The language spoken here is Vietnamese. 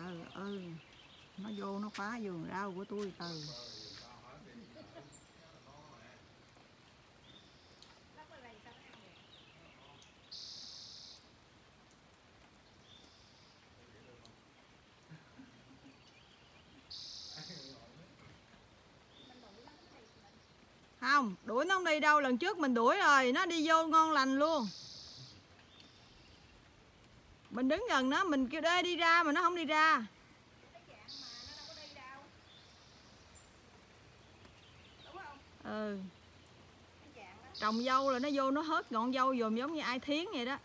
ừ ơi, nó vô nó phá vườn rau của tôi từ không, đuổi nó không đi đâu, lần trước mình đuổi rồi, nó đi vô ngon lành luôn mình đứng gần nó, mình kêu đê đi ra mà nó không đi ra. Ừ. Trồng dâu là nó vô nó hớt ngọn dâu dùm giống như ai thiến vậy đó.